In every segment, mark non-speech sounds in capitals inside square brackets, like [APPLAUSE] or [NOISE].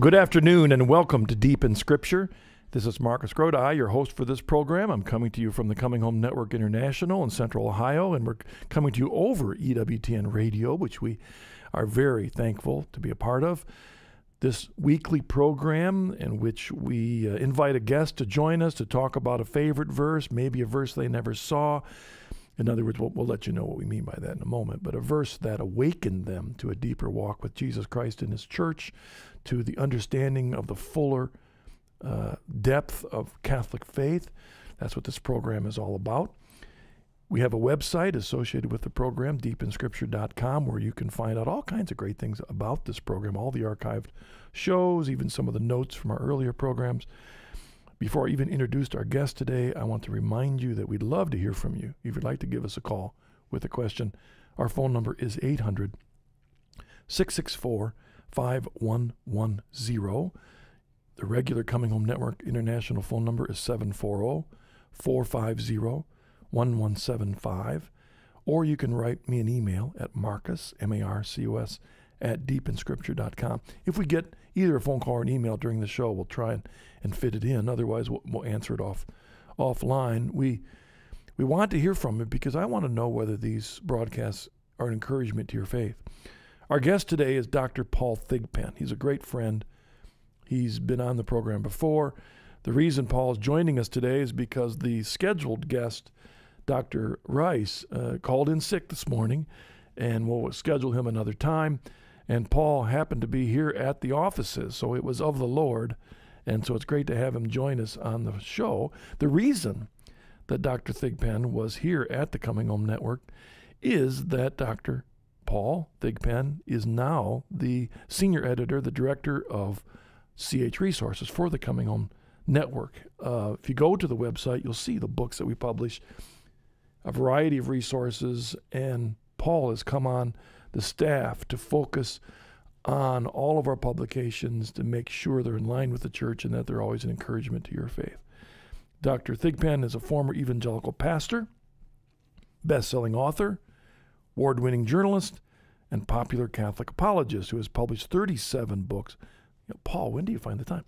Good afternoon and welcome to Deep in Scripture. This is Marcus Grodi, your host for this program. I'm coming to you from the Coming Home Network International in Central Ohio, and we're coming to you over EWTN Radio, which we are very thankful to be a part of. This weekly program, in which we uh, invite a guest to join us to talk about a favorite verse, maybe a verse they never saw. In other words, we'll, we'll let you know what we mean by that in a moment, but a verse that awakened them to a deeper walk with Jesus Christ in His church, to the understanding of the fuller uh, depth of Catholic faith. That's what this program is all about. We have a website associated with the program, deepinscripture.com, where you can find out all kinds of great things about this program, all the archived shows, even some of the notes from our earlier programs. Before I even introduced our guest today, I want to remind you that we'd love to hear from you. If you'd like to give us a call with a question, our phone number is 800 664 5110. The regular Coming Home Network International phone number is 740 450 1175. Or you can write me an email at Marcus, M A R C U S, at deepinscripture.com. If we get either a phone call or an email during the show, we'll try and, and fit it in. Otherwise, we'll, we'll answer it off offline. We we want to hear from you because I want to know whether these broadcasts are an encouragement to your faith. Our guest today is Dr. Paul Thigpen. He's a great friend. He's been on the program before. The reason Paul is joining us today is because the scheduled guest, Dr. Rice, uh, called in sick this morning, and we'll schedule him another time. And Paul happened to be here at the offices, so it was of the Lord. And so it's great to have him join us on the show. The reason that Dr. Thigpen was here at the Coming Home Network is that Dr. Paul Thigpen is now the senior editor, the director of CH Resources for the Coming Home Network. Uh, if you go to the website, you'll see the books that we publish, a variety of resources, and Paul has come on the staff to focus on all of our publications to make sure they're in line with the church and that they're always an encouragement to your faith. Dr. Thigpen is a former evangelical pastor, best-selling author, award-winning journalist, and popular Catholic apologist who has published 37 books. You know, Paul, when do you find the time?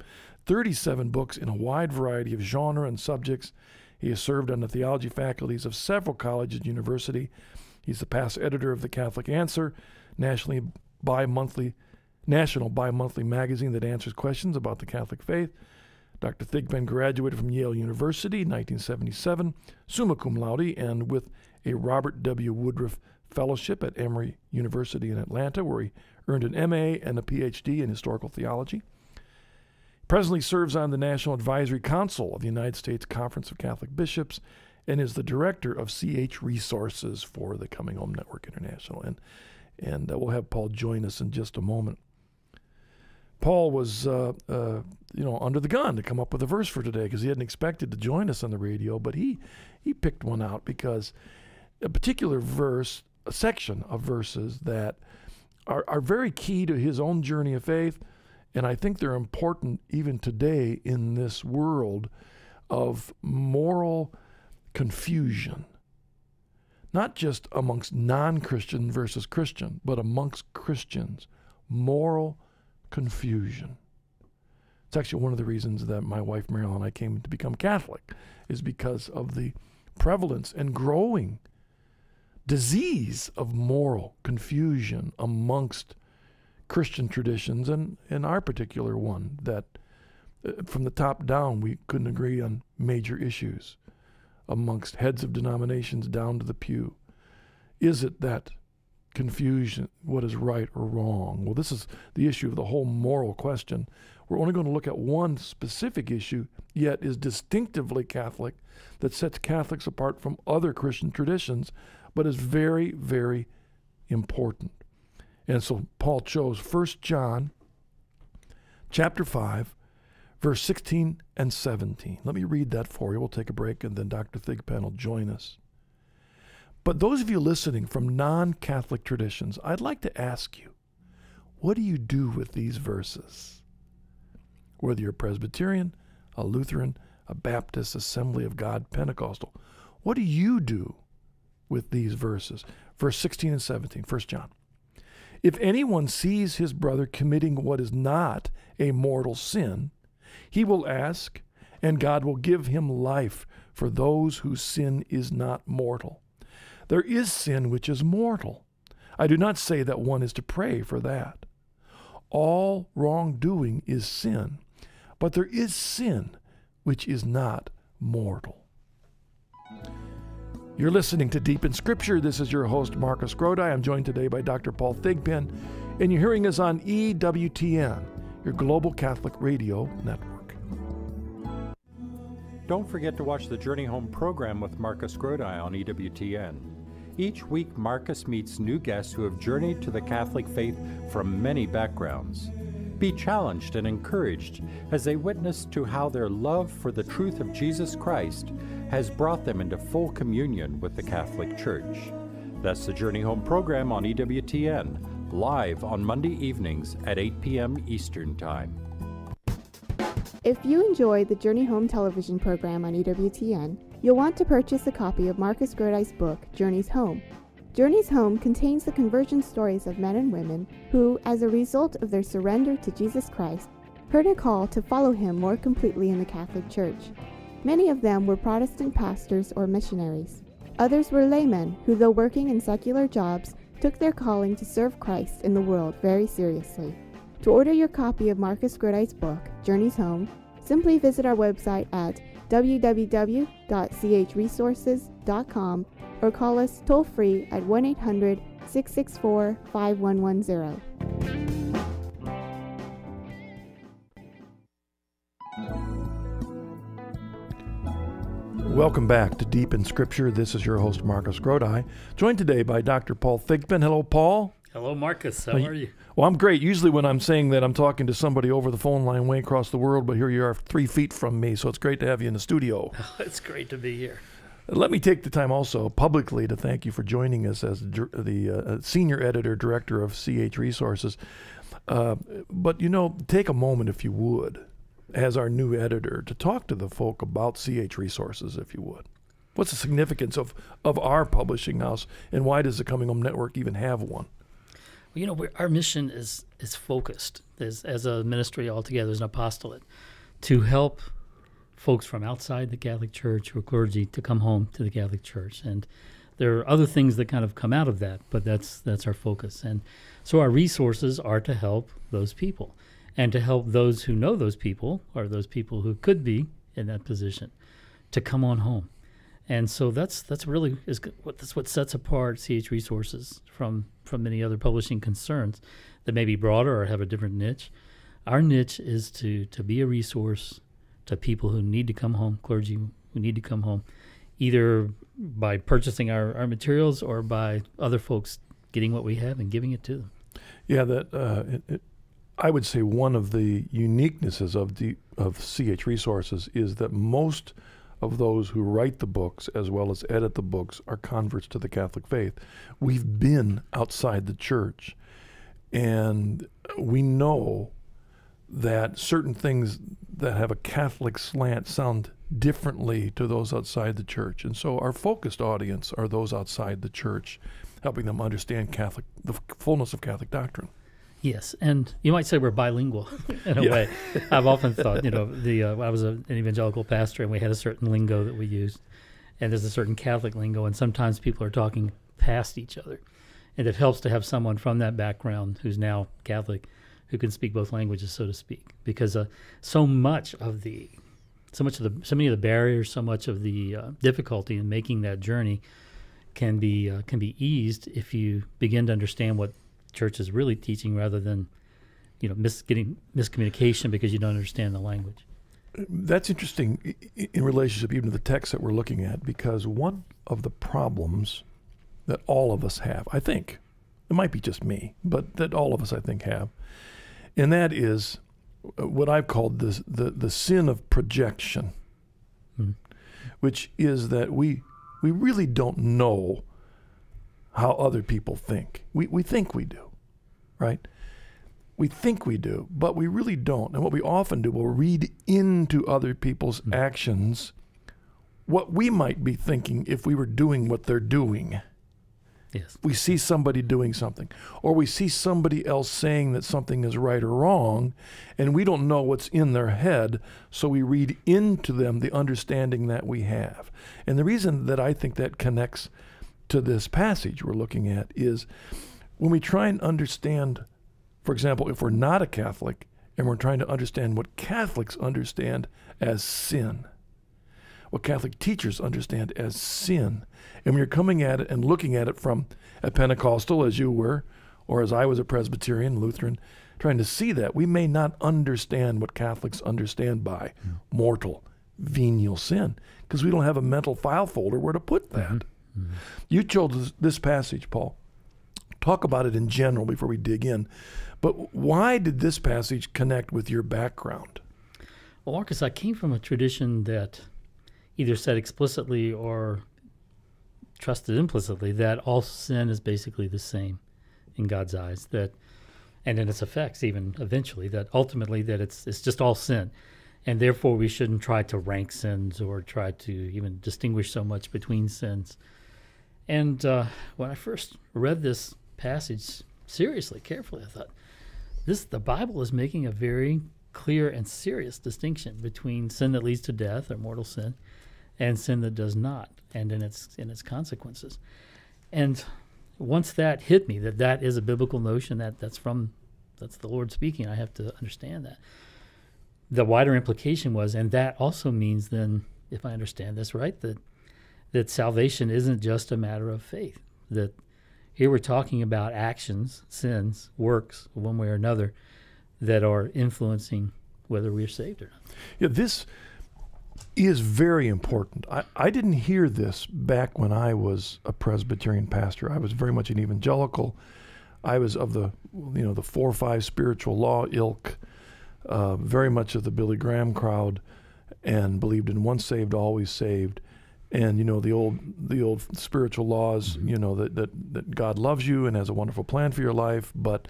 37 books in a wide variety of genre and subjects. He has served on the theology faculties of several colleges and university. He's the past editor of the Catholic Answer, nationally bi-monthly, national bi-monthly magazine that answers questions about the Catholic faith. Dr. Thigpen graduated from Yale University in 1977, summa cum laude, and with a Robert W. Woodruff Fellowship at Emory University in Atlanta, where he earned an MA and a PhD in historical theology. Presently serves on the National Advisory Council of the United States Conference of Catholic Bishops and is the director of CH Resources for the Coming Home Network International. And, and uh, we'll have Paul join us in just a moment. Paul was, uh, uh, you know, under the gun to come up with a verse for today because he hadn't expected to join us on the radio, but he he picked one out because a particular verse, a section of verses that are, are very key to his own journey of faith, and I think they're important even today in this world of moral confusion. Not just amongst non Christian versus Christian, but amongst Christians. Moral confusion. It's actually one of the reasons that my wife Marilyn and I came to become Catholic, is because of the prevalence and growing disease of moral confusion amongst Christian traditions, and in our particular one, that uh, from the top down we couldn't agree on major issues amongst heads of denominations down to the pew. Is it that confusion, what is right or wrong? Well, this is the issue of the whole moral question. We're only going to look at one specific issue, yet is distinctively Catholic, that sets Catholics apart from other Christian traditions, but is very, very important. And so Paul chose 1 John chapter 5, verse 16 and 17. Let me read that for you. We'll take a break and then Dr. Thigpen will join us. But those of you listening from non Catholic traditions, I'd like to ask you, what do you do with these verses? Whether you're a Presbyterian, a Lutheran, a Baptist, Assembly of God, Pentecostal, what do you do with these verses? Verse 16 and 17, 1 John. If anyone sees his brother committing what is not a mortal sin, he will ask, and God will give him life for those whose sin is not mortal. There is sin which is mortal. I do not say that one is to pray for that. All wrongdoing is sin, but there is sin which is not mortal. You're listening to Deep in Scripture. This is your host, Marcus Grodi. I'm joined today by Dr. Paul Thigpen, and you're hearing us on EWTN, your global Catholic radio network. Don't forget to watch the Journey Home program with Marcus Grodi on EWTN. Each week, Marcus meets new guests who have journeyed to the Catholic faith from many backgrounds. Be challenged and encouraged as they witness to how their love for the truth of Jesus Christ has brought them into full communion with the Catholic Church. That's the Journey Home program on EWTN, live on Monday evenings at 8 p.m. Eastern Time. If you enjoy the Journey Home television program on EWTN, you'll want to purchase a copy of Marcus Grodi's book, Journeys Home. Journeys Home contains the conversion stories of men and women who, as a result of their surrender to Jesus Christ, heard a call to follow him more completely in the Catholic Church. Many of them were Protestant pastors or missionaries. Others were laymen who, though working in secular jobs, took their calling to serve Christ in the world very seriously. To order your copy of Marcus Grodi's book, Journeys Home, simply visit our website at www.chresources.com or call us toll free at 1 800 664 5110. Welcome back to Deep in Scripture. This is your host, Marcus Grodi, joined today by Dr. Paul Thigpen. Hello, Paul. Hello, Marcus. How are you? Well, I'm great. Usually, when I'm saying that, I'm talking to somebody over the phone line way across the world, but here you are three feet from me, so it's great to have you in the studio. [LAUGHS] it's great to be here. Let me take the time also publicly to thank you for joining us as the uh, senior editor director of CH Resources. Uh, but, you know, take a moment, if you would, as our new editor, to talk to the folk about CH Resources, if you would. What's the significance of, of our publishing house, and why does the Coming Home Network even have one? Well, you know, our mission is is focused as, as a ministry altogether, as an apostolate, to help folks from outside the Catholic Church or clergy to come home to the Catholic Church. And there are other things that kind of come out of that, but that's that's our focus. And so our resources are to help those people and to help those who know those people or those people who could be in that position to come on home. And so that's that's really is what that's what sets apart CH Resources from from many other publishing concerns that may be broader or have a different niche. Our niche is to to be a resource to people who need to come home, clergy who need to come home, either by purchasing our, our materials or by other folks getting what we have and giving it to them. Yeah, that uh, it, it, I would say one of the uniquenesses of the of CH Resources is that most of those who write the books as well as edit the books are converts to the Catholic faith. We've been outside the church, and we know that certain things that have a Catholic slant sound differently to those outside the church. And so our focused audience are those outside the church, helping them understand Catholic the fullness of Catholic doctrine. Yes, and you might say we're bilingual [LAUGHS] in a yeah. way. [LAUGHS] I've often thought, you know, the uh, I was a, an evangelical pastor, and we had a certain lingo that we used, and there's a certain Catholic lingo, and sometimes people are talking past each other, and it helps to have someone from that background who's now Catholic, who can speak both languages, so to speak, because uh, so much of the, so much of the, so many of the barriers, so much of the uh, difficulty in making that journey can be uh, can be eased if you begin to understand what church is really teaching rather than you know mis- getting miscommunication because you don't understand the language that's interesting in relationship even to the text that we're looking at because one of the problems that all of us have i think it might be just me but that all of us i think have and that is what i've called the, the, the sin of projection mm-hmm. which is that we we really don't know how other people think. We, we think we do, right? We think we do, but we really don't. And what we often do, we'll read into other people's mm-hmm. actions what we might be thinking if we were doing what they're doing. Yes. We see somebody doing something, or we see somebody else saying that something is right or wrong, and we don't know what's in their head, so we read into them the understanding that we have. And the reason that I think that connects to this passage we're looking at is when we try and understand, for example, if we're not a Catholic and we're trying to understand what Catholics understand as sin, what Catholic teachers understand as sin, and when you're coming at it and looking at it from a Pentecostal, as you were, or as I was a Presbyterian, Lutheran, trying to see that, we may not understand what Catholics understand by mm. mortal, venial sin, because we don't have a mental file folder where to put that. Mm-hmm. Mm-hmm. You chose this passage, Paul. Talk about it in general before we dig in. But why did this passage connect with your background? Well, Marcus, I came from a tradition that either said explicitly or trusted implicitly that all sin is basically the same in God's eyes. That, and in its effects, even eventually, that ultimately that it's it's just all sin, and therefore we shouldn't try to rank sins or try to even distinguish so much between sins. And uh, when I first read this passage seriously, carefully, I thought this the Bible is making a very clear and serious distinction between sin that leads to death or mortal sin and sin that does not and in its in its consequences. And once that hit me that that is a biblical notion that that's from that's the Lord speaking, I have to understand that. The wider implication was, and that also means then, if I understand this right, that that salvation isn't just a matter of faith. That here we're talking about actions, sins, works, one way or another, that are influencing whether we're saved or not. Yeah, this is very important. I, I didn't hear this back when I was a Presbyterian pastor. I was very much an evangelical. I was of the you know the four or five spiritual law ilk, uh, very much of the Billy Graham crowd, and believed in once saved always saved, and you know the old the old spiritual laws. Mm-hmm. You know that, that that God loves you and has a wonderful plan for your life, but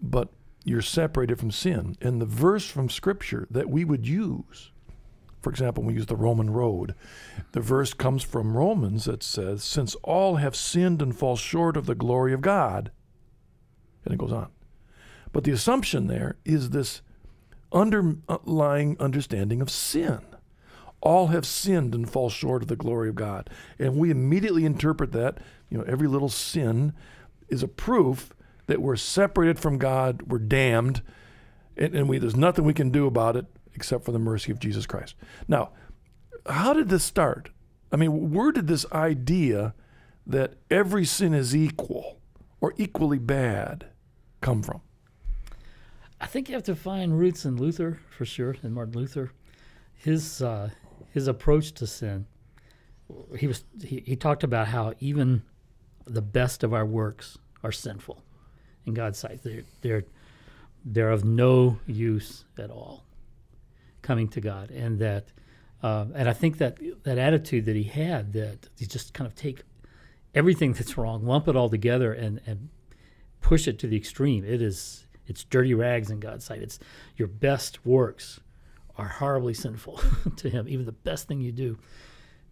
but you're separated from sin. And the verse from Scripture that we would use for example, we use the Roman road. The verse comes from Romans that says, Since all have sinned and fall short of the glory of God. And it goes on. But the assumption there is this underlying understanding of sin. All have sinned and fall short of the glory of God. And we immediately interpret that, you know, every little sin is a proof that we're separated from God, we're damned, and, and we, there's nothing we can do about it except for the mercy of Jesus Christ. Now, how did this start? I mean, where did this idea that every sin is equal or equally bad come from? I think you have to find roots in Luther for sure, in Martin Luther. His uh, his approach to sin. He was he, he talked about how even the best of our works are sinful in God's sight. They're they're they're of no use at all coming to God, and that, uh, and I think that that attitude that he had, that he just kind of take everything [LAUGHS] that's wrong, lump it all together, and and push it to the extreme. It is it's dirty rags in God's sight. It's your best works are horribly sinful [LAUGHS] to Him. Even the best thing you do,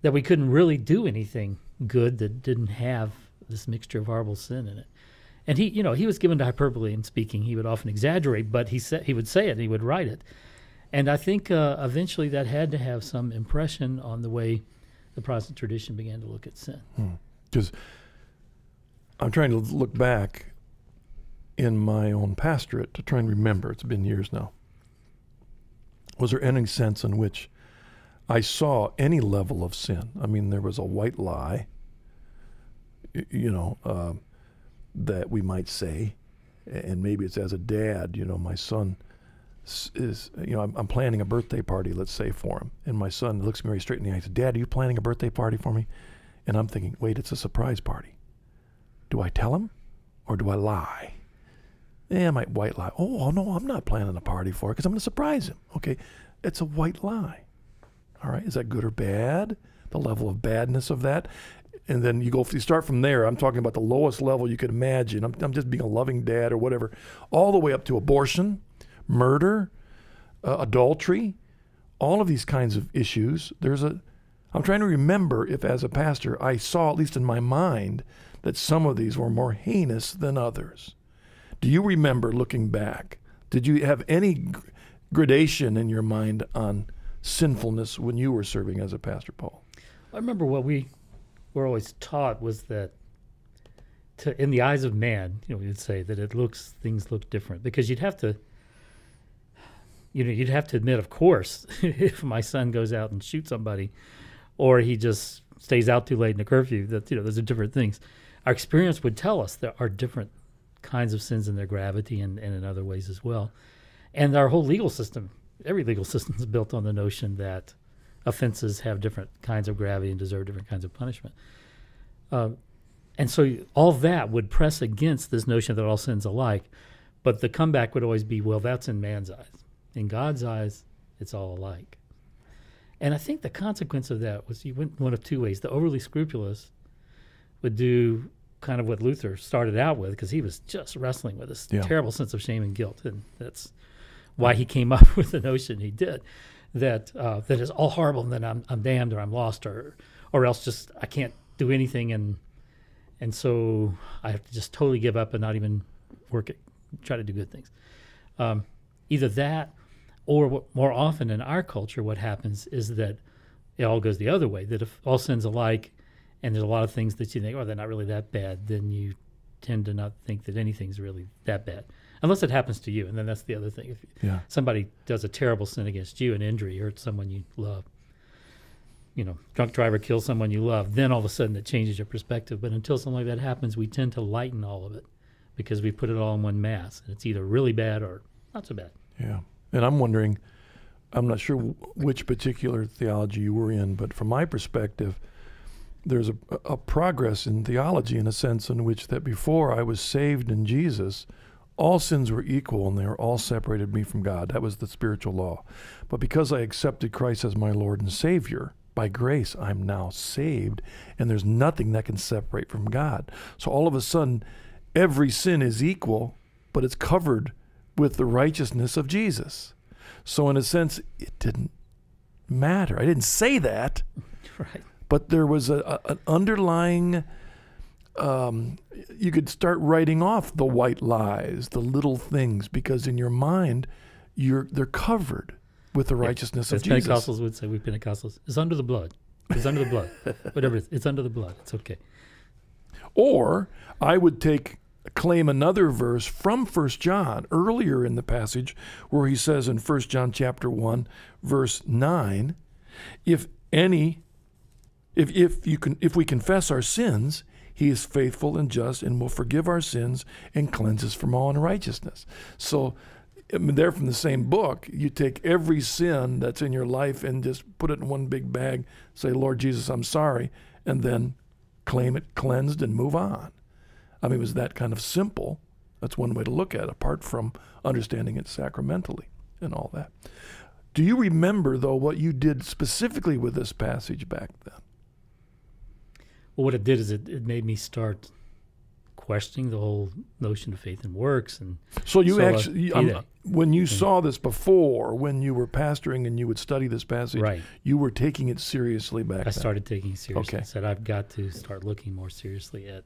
that we couldn't really do anything good that didn't have this mixture of horrible sin in it. And he, you know, he was given to hyperbole in speaking. He would often exaggerate, but he said he would say it and he would write it. And I think uh, eventually that had to have some impression on the way the Protestant tradition began to look at sin. Because hmm. I'm trying to look back in my own pastorate to try and remember. It's been years now. Was there any sense in which I saw any level of sin? I mean, there was a white lie, you know, uh, that we might say, and maybe it's as a dad, you know, my son is, you know, I'm, I'm, planning a birthday party, let's say, for him. And my son looks me very straight in the eye and says, Dad, are you planning a birthday party for me? And I'm thinking, wait, it's a surprise party. Do I tell him or do I lie? Yeah, I might white lie. Oh, no, I'm not planning a party for it because I'm going to surprise him. Okay, it's a white lie. All right, is that good or bad? The level of badness of that. And then you go, you start from there. I'm talking about the lowest level you could imagine. I'm, I'm just being a loving dad or whatever, all the way up to abortion murder, uh, adultery, all of these kinds of issues. There's a, I'm trying to remember if as a pastor I saw, at least in my mind, that some of these were more heinous than others. Do you remember looking back? Did you have any gradation in your mind on sinfulness when you were serving as a pastor, Paul? I remember what we were always taught was that to, in the eyes of man, you know, we would say that it looks things look different because you'd have to, you know, you'd have to admit, of course, [LAUGHS] if my son goes out and shoots somebody, or he just stays out too late in the curfew, that you know, those are different things. Our experience would tell us there are different kinds of sins and their gravity and, and in other ways as well. And our whole legal system, every legal [LAUGHS] system is built on the notion that offenses have different kinds of gravity and deserve different kinds of punishment. Uh, and so all that would press against this notion that all sins alike. But the comeback would always be, well, that's in man's eyes. In God's eyes, it's all alike. And I think the consequence of that was you went one of two ways. The overly scrupulous would do kind of what Luther started out with because he was just wrestling with this Yeah. terrible sense of shame and guilt. And that's why he came [LAUGHS] up with the notion he did that uh, that is all horrible and then I'm, I'm damned or I'm lost or or else just I can't do anything and and so I have to just totally give up and not even work it, try to do good things. Um, either that, or what, more often in our culture, what happens is that it all goes the other way. That if all sins alike, and there's a lot of things that you think, oh, they're not really that bad, then you tend to not think that anything's really that bad, unless it happens to you, and then that's the other thing. If Yeah. somebody does a terrible sin against you, an injury, hurts someone you love, you know, drunk driver kills someone you love, then all of a sudden it changes your perspective. But until something like that happens, we tend to lighten all of it because we put it all in one mass, and it's either really bad or not so bad. Yeah. And I'm wondering, I'm not sure wh- which particular theology you were in, but from my perspective, there's a, a progress in theology in a sense in which that before I was saved in Jesus, all sins were equal and they were all separated me from God. That was the spiritual law. But because I accepted Christ as my Lord and Savior, by grace, I'm now saved, and there's nothing that can separate from God. So all of a sudden, every sin is equal, but it's covered with the righteousness of Jesus. So, in a sense, it didn't matter. I didn't say that, [LAUGHS] Right. But there was a, a, an underlying. Um, you could start writing off the white lies, the little things, because in your mind, you're they're covered with the righteousness As of Jesus. Pentecostals would say, we Pentecostals, it's under the blood. It's under the blood. [LAUGHS] Whatever it is, it's under the blood. It's okay. Or I would take claim another verse from First John earlier in the passage where he says in First John chapter 1 verse 9 if any if if you can if we confess our sins he is faithful and just and will forgive our sins and cleanse us from all unrighteousness. So I mean, they're from the same book. You take every sin that's in your life and just put it in one big bag, say, Lord Jesus, I'm sorry, and then claim it cleansed and move on. I mean, it was that kind of simple. That's one way to look at it, apart from understanding it sacramentally and all that. Do you remember, though, what you did specifically with this passage back then? Well, what it did is it, it made me start questioning the whole notion of faith and works. And So you So, actually, um, when you saw this before, when you were pastoring and you would study this passage, right, you were taking it seriously back I then. started taking it seriously. Okay. I said, I've got to start looking more seriously at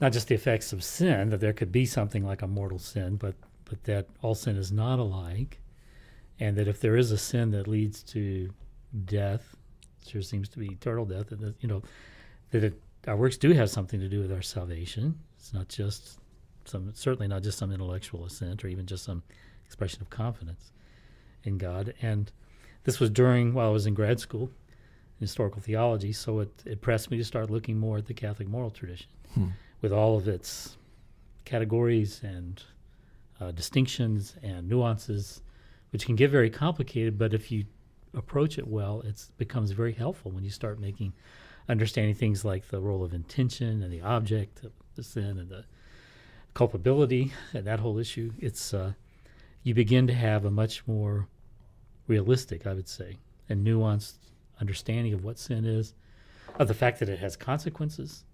not just the effects of sin, that there could be something like a mortal sin, but, but that all sin is not alike. And that if there is a sin that leads to death, sure seems to be eternal death, and that, you know, that it, our works do have something to do with our salvation. It's not just some, certainly not just some intellectual assent or even just some expression of confidence in God. And this was during while I was in grad school in historical theology, so it, it pressed me to start looking more at the Catholic moral tradition Hmm. with all of its categories and uh, distinctions and nuances, which can get very complicated. But if you approach it well, it becomes very helpful when you start making understanding things like the role of intention and the object of the sin and the culpability and that whole issue. It's uh, you begin to have a much more realistic, I would say, and nuanced understanding of what sin is, of the fact that it has consequences.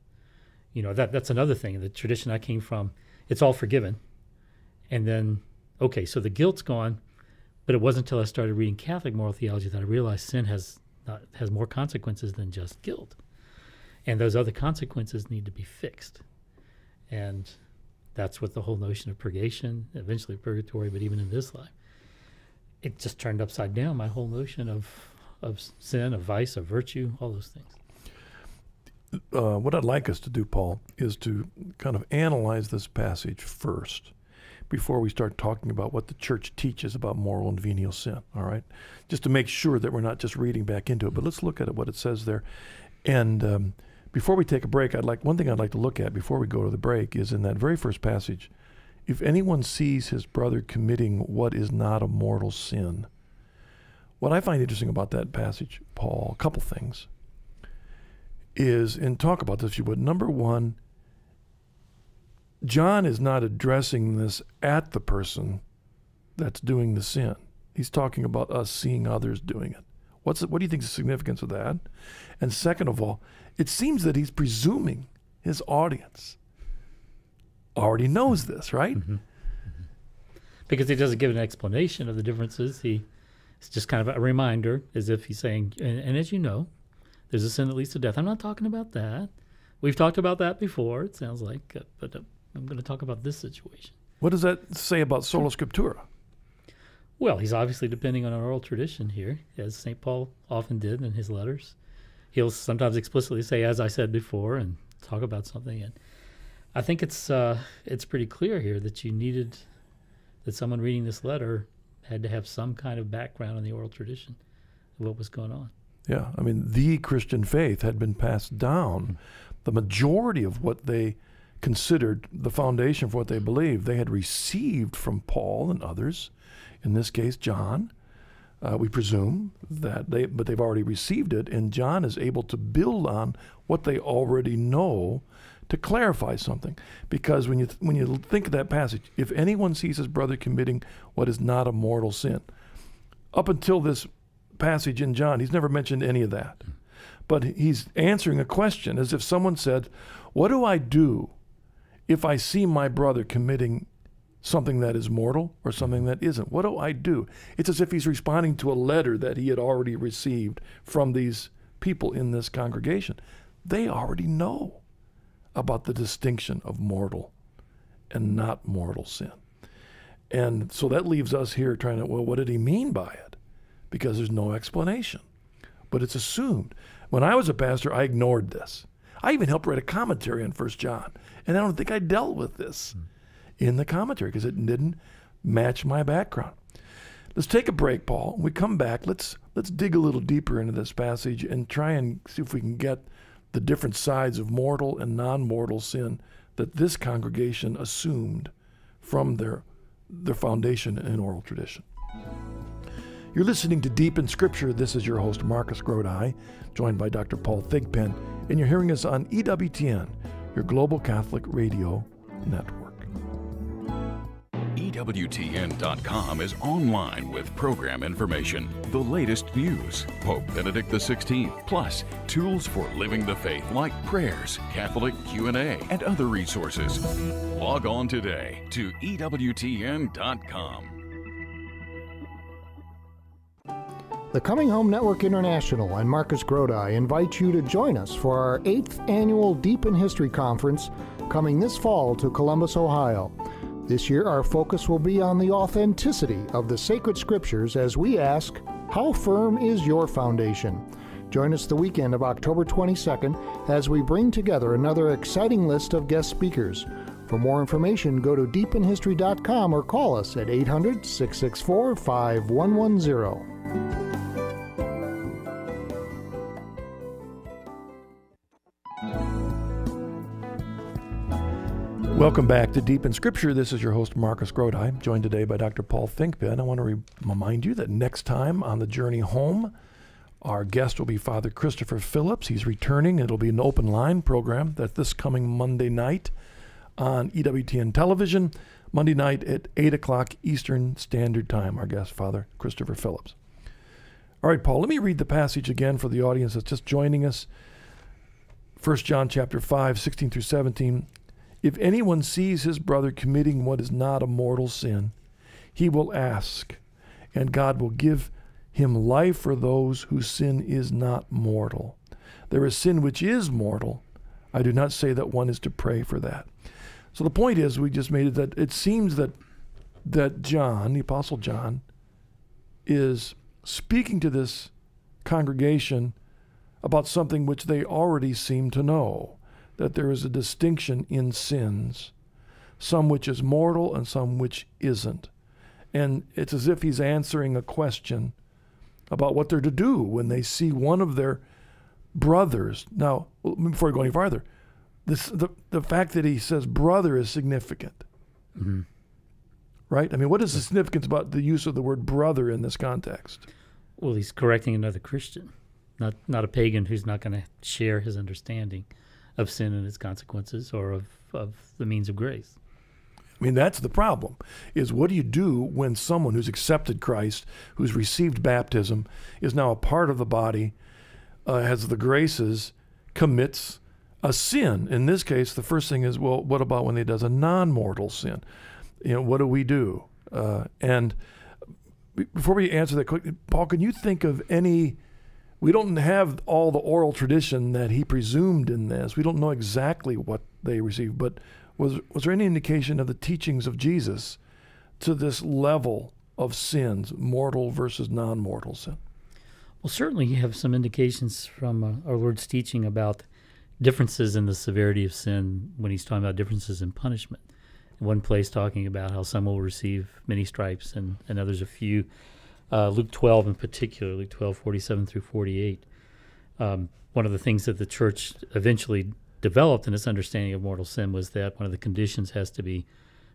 You know, that that's another thing. The tradition I came from, it's all forgiven. And then, okay, so the guilt's gone, but it wasn't until I started reading Catholic moral theology that I realized sin has not, has more consequences than just guilt. and those other consequences need to be fixed. And that's what the whole notion of purgation, eventually purgatory, but even in this life, it just turned upside down my whole notion of of sin, of vice, of virtue, all those things. Uh, what I'd like us to do, Paul, is to kind of analyze this passage first before we start talking about what the church teaches about mortal and venial sin. All right, just to make sure that we're not just reading back into it, but let's look at it, what it says there. And um, before we take a break, I'd like one thing I'd like to look at before we go to the break is in that very first passage. If anyone sees his brother committing what is not a mortal sin, what I find interesting about that passage, Paul, a couple things, is, and talk about this if you would. Number one, John is not addressing this at the person that's doing the sin. He's talking about us seeing others doing it. What's what do you think is the significance of that? And second of all, it seems that he's presuming his audience already knows this, right? Mm-hmm. Because he doesn't give an explanation of the differences. He it's just kind of a reminder, as if he's saying, and, and as you know, there's a sin that leads to death. I'm not talking about that. We've talked about that before. It sounds like, but I'm going to talk about this situation. What does that say about sola scriptura? Well, he's obviously depending on an oral tradition here, as St. Paul often did in his letters. He'll sometimes explicitly say, as I said before, and talk about something. And I think it's uh, it's pretty clear here that you needed that someone reading this letter had to have some kind of background in the oral tradition of what was going on. Yeah, I mean, the Christian faith had been passed down. Mm-hmm. The majority of what they considered the foundation for what they believed, they had received from Paul and others, in this case, John. Uh, we presume that they, but they've already received it, and John is able to build on what they already know to clarify something. Because when you th- when you think of that passage, if anyone sees his brother committing what is not a mortal sin, up until this passage in John, he's never mentioned any of that. But he's answering a question as if someone said, "What do I do if I see my brother committing something that is mortal or something that isn't? What do I do?" It's as if he's responding to a letter that he had already received from these people in this congregation. They already know about the distinction of mortal and not mortal sin. And so that leaves us here trying to, well, what did he mean by it? Because there's no explanation. But it's assumed. When I was a pastor, I ignored this. I even helped write a commentary on First John, and I don't think I dealt with this in the commentary because it didn't match my background. Let's take a break, Paul. When we come back, let's let's dig a little deeper into this passage and try and see if we can get the different sides of mortal and non-mortal sin that this congregation assumed from their their foundation in oral tradition. You're listening to Deep in Scripture. This is your host, Marcus Grodi, joined by Dr. Paul Thigpen, and you're hearing us on EWTN, your global Catholic radio network. EWTN.com is online with program information, the latest news, Pope Benedict XVI, plus tools for living the faith like prayers, Catholic Q&A, and other resources. Log on today to EWTN.com. The Coming Home Network International and Marcus Grodi invite you to join us for our eighth annual Deep in History Conference coming this fall to Columbus, Ohio. This year, our focus will be on the authenticity of the sacred scriptures as we ask, How firm is your foundation? Join us the weekend of October 22nd as we bring together another exciting list of guest speakers. For more information, go to deepinhistory.com or call us at 800 664 5110. Welcome back to Deep in Scripture. This is your host, Marcus Grodi, joined today by Dr. Paul Thigpen. I want to re- remind you that next time on the journey home, our guest will be Father Christopher Phillips. He's returning. It'll be an open line program that this coming Monday night on EWTN television, Monday night at 8 o'clock Eastern Standard Time. Our guest, Father Christopher Phillips. All right, Paul, let me read the passage again for the audience that's just joining us. 1 John chapter 5, 16 through 17. If anyone sees his brother committing what is not a mortal sin, he will ask, and God will give him life for those whose sin is not mortal. there is sin which is mortal, I do not say that one is to pray for that. So the point is, we just made it that it seems that that John, the Apostle John, is speaking to this congregation about something which they already seem to know that there is a distinction in sins, some which is mortal and some which isn't. And it's as if he's answering a question about what they're to do when they see one of their brothers. Now, before going farther, this, the, the fact that he says brother is significant. Mm-hmm. Right? I mean, what is the significance about the use of the word brother in this context? Well, he's correcting another Christian, not not a pagan who's not going to share his understanding of sin and its consequences or of, of the means of grace. I mean, that's the problem. Is what do you do when someone who's accepted Christ, who's received baptism, is now a part of the body, uh, has the graces, commits a sin? In this case, the first thing is, well, what about when he does a non-mortal sin? You know, what do we do? Uh, and before we answer that quickly, Paul, can you think of any? We don't have all the oral tradition that he presumed in this. We don't know exactly what they received, but was was there any indication of the teachings of Jesus to this level of sins, mortal versus non-mortal sin? Well, certainly you have some indications from uh, our Lord's teaching about differences in the severity of sin when he's talking about differences in punishment. In one place, talking about how some will receive many stripes and, and others a few. Uh, Luke 12 in particular, Luke 12, 47 through 48. Um, one of the things that the church eventually developed in its understanding of mortal sin was that one of the conditions has to be,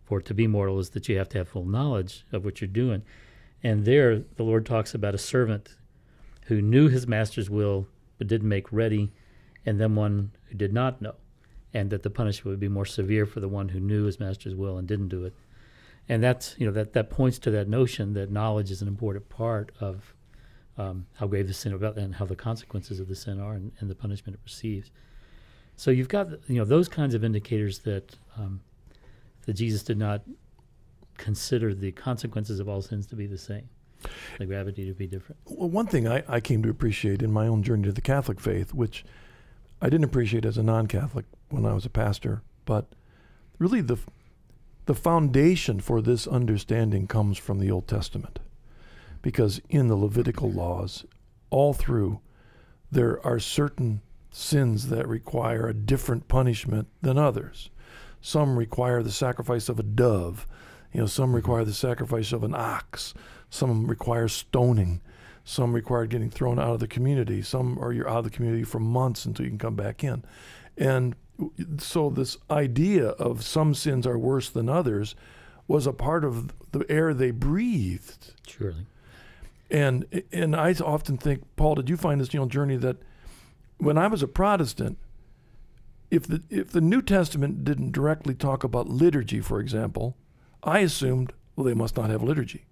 for it to be mortal, is that you have to have full knowledge of what you're doing. And there, the Lord talks about a servant who knew his master's will but didn't make ready, and then one who did not know and that the punishment would be more severe for the one who knew his master's will and didn't do it. And that's you know that that points to that notion that knowledge is an important part of um, how grave the sin about and how the consequences of the sin are and, and, the punishment it receives. So you've got you know those kinds of indicators that um, that Jesus did not consider the consequences of all sins to be the same, the gravity to be different. Well, one thing I, I came to appreciate in my own journey to the Catholic faith, which I didn't appreciate as a non-Catholic when I was a pastor, but really the the foundation for this understanding comes from the Old Testament. Because in the Levitical laws, all through, there are certain sins that require a different punishment than others. Some require the sacrifice of a dove, you know, some mm-hmm. require the sacrifice of an ox, some require stoning, some require getting thrown out of the community, some are you're out of the community for months until you can come back in. And so this idea of some sins are worse than others was a part of the air they breathed. Surely. And and I often think, Paul, did you find this you know journey that when I was a Protestant, if the if the New Testament didn't directly talk about liturgy, for example, I assumed well they must not have liturgy.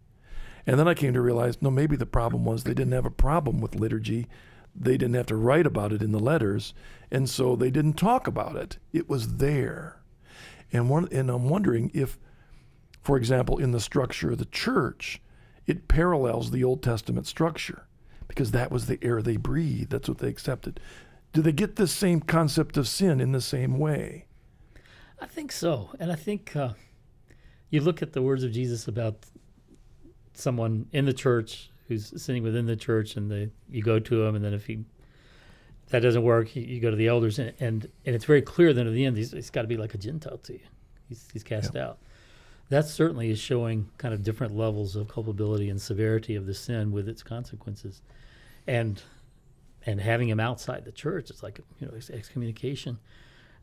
And then I came to realize no, maybe the problem was they didn't have a problem with liturgy they didn't have to write about it in the letters, and so they didn't talk about it. It was there. And one and I'm wondering if, for example, in the structure of the church, it parallels the Old Testament structure, because that was the air they breathed. That's what they accepted. Do they get this same concept of sin in the same way? I think so, and I think uh, you look at the words of Jesus about someone in the church who's sitting within the church, and the, you go to him, and then if he that doesn't work, you, you go to the elders, and, and, and it's very clear then at the end he's, he's got to be like a Gentile to you. He's, he's cast yeah. out. That certainly is showing kind of different levels of culpability and severity of the sin with its consequences, and and having him outside the church, it's like you know excommunication.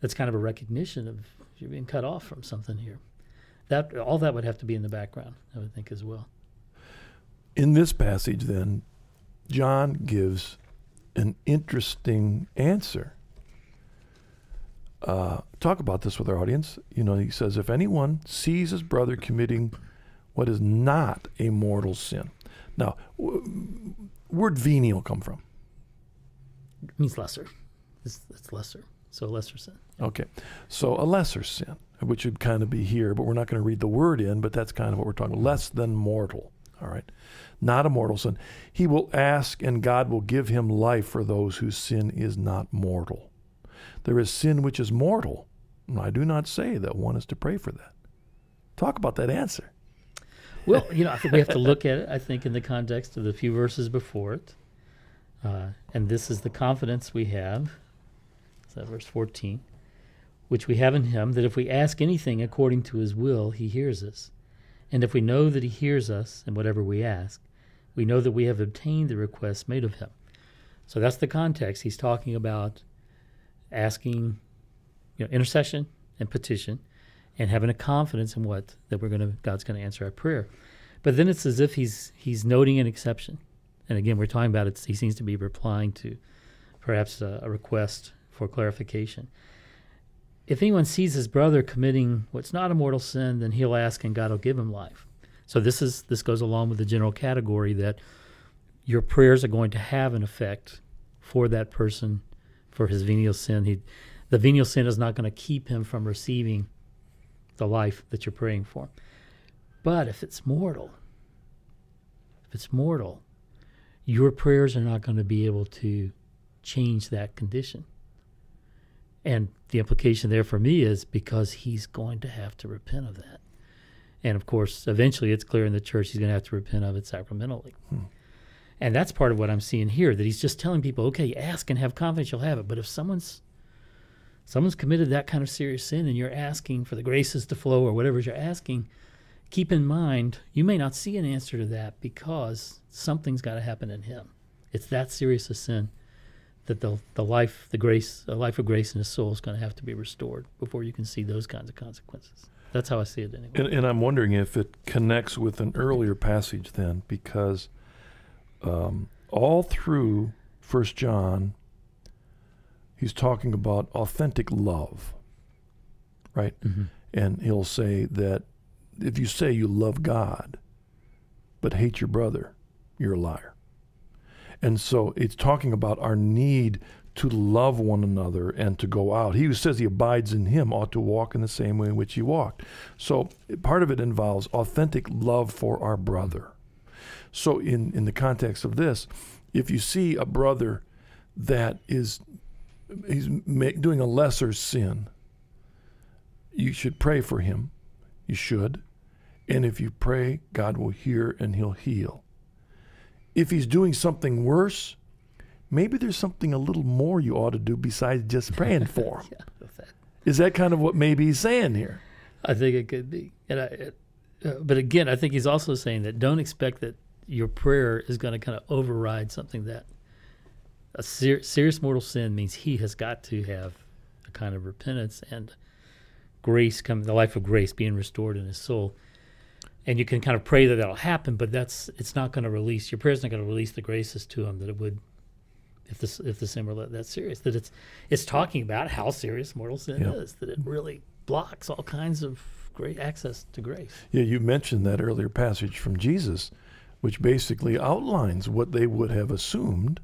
That's kind of a recognition of you're being cut off from something here. That all that would have to be in the background, I would think as well. In this passage, then, John gives an interesting answer. Uh, talk about this with our audience. You know, he says, if anyone sees his brother committing what is not a mortal sin. Now, word venial come from? It means lesser. It's, it's lesser. So a lesser sin. Okay. So a lesser sin, which would kind of be here, but we're not going to read the word in, but that's kind of what we're talking about. Less than mortal. All right. Not a mortal sin. He will ask, and God will give him life for those whose sin is not mortal. There is sin which is mortal. And I do not say that one is to pray for that. Talk about that answer. Well, you know, I think we have to look at it, I think, in the context of the few verses before it. Uh, and this is the confidence we have. Is that verse 14? Which we have in him, that if we ask anything according to his will, he hears us. And if we know that he hears us in whatever we ask, we know that we have obtained the request made of him. So that's the context. He's talking about asking, you know, intercession and petition, and having a confidence in what that we're gonna God's gonna answer our prayer. But then it's as if he's he's noting an exception, and again we're talking about it. He seems to be replying to perhaps a, a request for clarification. If anyone sees his brother committing what's not a mortal sin, then he'll ask, and God will give him life. So this is this goes along with the general category that your prayers are going to have an effect for that person for his venial sin. He, the venial sin is not going to keep him from receiving the life that you're praying for. But if it's mortal, if it's mortal, your prayers are not going to be able to change that condition. And the implication there for me is because he's going to have to repent of that. And of course, eventually it's clear in the church he's going to have to repent of it sacramentally. Hmm. And that's part of what I'm seeing here that he's just telling people, okay, ask and have confidence you'll have it. But if someone's someone's committed that kind of serious sin and you're asking for the graces to flow or whatever you're asking, keep in mind you may not see an answer to that because something's got to happen in him. It's that serious a sin that the the life, the grace, a life of grace in his soul is going to have to be restored before you can see those kinds of consequences. That's how I see it anyway. And, and I'm wondering if it connects with an earlier passage then, because um, all through First John, he's talking about authentic love, right? Mm-hmm. And he'll say that if you say you love God but hate your brother, you're a liar. And so it's talking about our need to love one another and to go out. He who says he abides in him ought to walk in the same way in which he walked. So part of it involves authentic love for our brother. So in, in the context of this, if you see a brother that is he's doing a lesser sin, you should pray for him. You should. And if you pray, God will hear and he'll heal. If he's doing something worse, maybe there's something a little more you ought to do besides just praying [LAUGHS] for him. yeah, that. Is that kind of what maybe he's saying here? I think it could be. And I, uh, but again, I think he's also saying that don't expect that your prayer is going to kind of override something that a ser- serious mortal sin means he has got to have a kind of repentance and grace come the life of grace being restored in his soul and you can kind of pray that that'll happen but that's it's not going to release your prayer's not going to release the graces to him that it would if this if the sin were that serious. That it's it's talking about how serious mortal sin yeah. is. That it really blocks all kinds of great access to grace. Yeah, you mentioned that earlier passage from Jesus, which basically outlines what they would have assumed